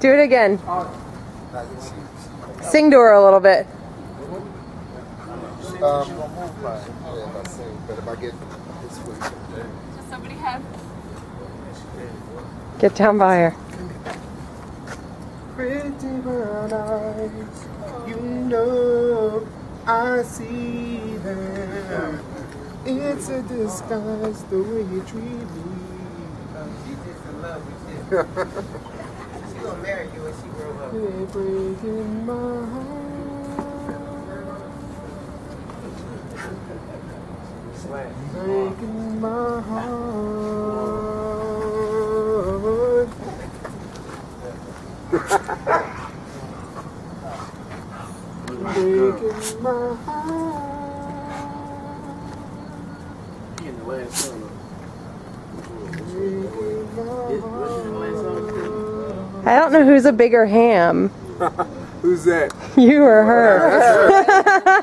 Do it again. Sing to her a little bit. Um? Get down by her. Pretty brown eyes, you know I see them. It's a disguise the way you treat me. She's just in love with you. she's gonna marry you when she grow up. You're breaking my heart. Breaking my heart. Breaking my heart. Breaking I don't know who's a bigger ham. who's that? You or her.